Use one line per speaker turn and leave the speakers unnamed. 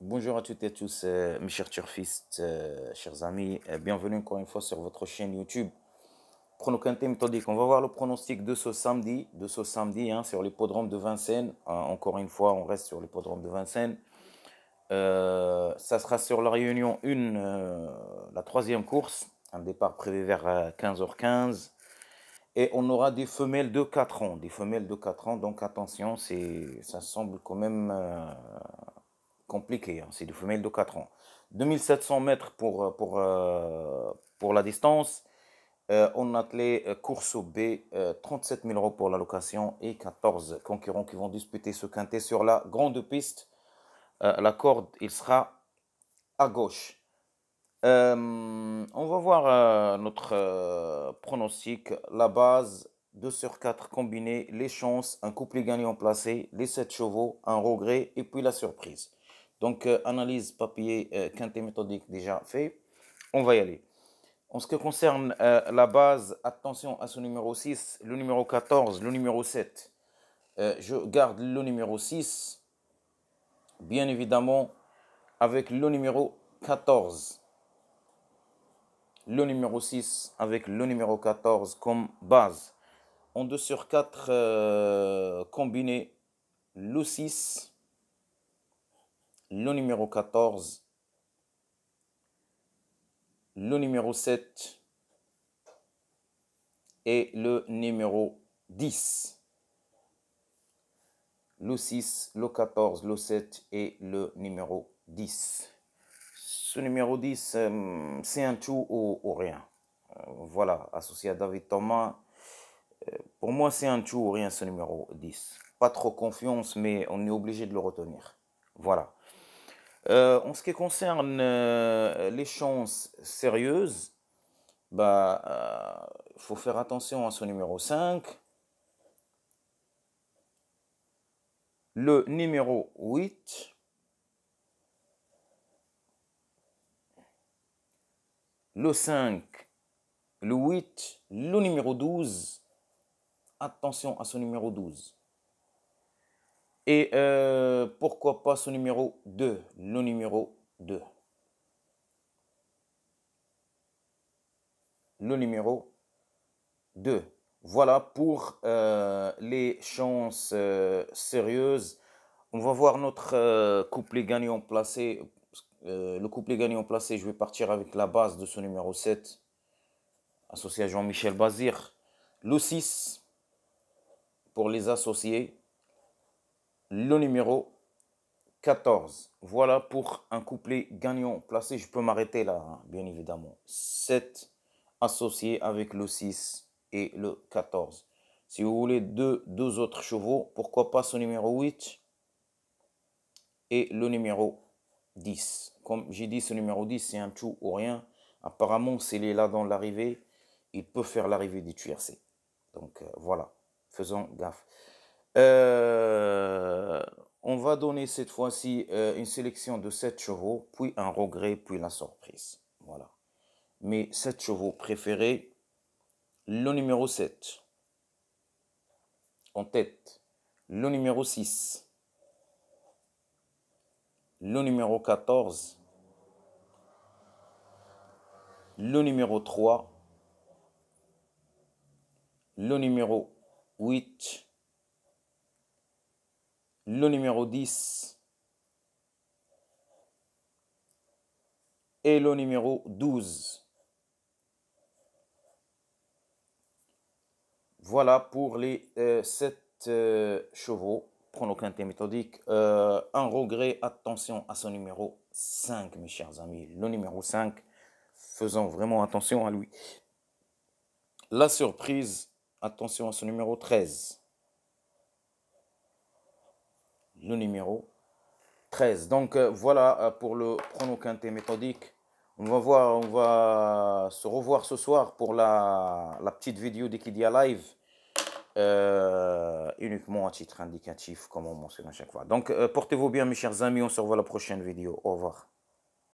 Bonjour à toutes et tous, euh, mes chers turfistes, euh, chers amis. Euh, bienvenue encore une fois sur votre chaîne YouTube. Pronocanté méthodique. On va voir le pronostic de ce samedi, de ce samedi hein, sur l'hippodrome de Vincennes. encore une fois, on reste sur l'hippodrome de Vincennes. ça sera sur la réunion 1, la troisième course. Un départ prévu vers 15h15. Et on aura des femelles de 4 ans. Des femelles de 4 ans, donc attention, ça semble quand même compliqué. Hein. C'est des femelles de 4 ans. 2700 mètres pour, pour, euh, pour la distance. Euh, on attelé euh, course B, 37 000 euros pour la location et 14 concurrents qui vont disputer ce quintet sur la grande piste. la corde, il sera à gauche. on va voir notre pronostic. La base, 2 sur 4 combinés, les chances, un couplet gagnant placé, les 7 chevaux, un regret et puis la surprise. Donc, euh, analyse papier euh, quintet méthodique déjà fait. On va y aller. En ce qui concerne euh, la base, attention à ce numéro 6, le numéro 14, le numéro 7. je garde le numéro 6, bien évidemment, avec le numéro 14. Le numéro 6 avec le numéro 14 comme base. En 2 sur 4 combiné le 6 le numéro 14, le numéro 7 et le numéro 10. Le 6, le 14, le 7 et le numéro 10. Ce numéro 10, euh, c'est un tout ou, rien. Euh, voilà, associé à David Thomas. Euh, pour moi, c'est un tout ou rien ce numéro 10. Pas trop confiance, mais on est obligé de le retenir. Voilà. Euh, en ce qui concerne euh, les chances sérieuses, bah, il euh, faut faire attention à ce numéro 5. Le numéro 8. Le 5. Le 8. Le numéro 12. Attention à ce numéro 12. Et euh, pourquoi pas ce numéro 2, le numéro 2. Le numéro 2. Voilà pour euh, les chances euh, sérieuses. On va voir notre couplet gagnant placé. le couplet gagnant placé, je vais partir avec la base de ce numéro 7, associé à Jean-Michel Bazir. Le 6 pour les associés le numéro 14. Voilà pour un couplet gagnant placé. Je peux m'arrêter là, hein, bien évidemment. 7 associés avec le 6 et le 14. Si vous voulez deux, deux autres chevaux, pourquoi pas ce numéro 8 et le numéro 10. Comme j'ai dit, ce numéro 10, c'est un tout ou rien. Apparemment, s'il est là dans l'arrivée, il peut faire l'arrivée du TRC. Donc euh, voilà, faisons gaffe. Euh, on va donner cette fois-ci euh, une sélection de 7 chevaux, puis un regret, puis la surprise. Voilà. Mes 7 chevaux préférés, le numéro 7. En tête, le numéro 6. Le numéro 14. Le numéro 3. Le numéro 8 le numéro 10 et le numéro 12. Voilà pour les 7 euh, euh, chevaux. Prenons quintet méthodique. Euh, un regret, attention à ce numéro 5, mes chers amis. Le numéro 5, faisons vraiment attention à lui. La surprise, attention à ce numéro 13 le numéro 13. Donc euh, voilà euh, pour le prono quintet méthodique. On va voir, on va se revoir ce soir pour la, la petite vidéo d'Equidia Live. Euh, uniquement à titre indicatif, comme on mentionne à chaque fois. Donc, portez-vous bien, mes chers amis. On se revoit la prochaine vidéo. Au revoir.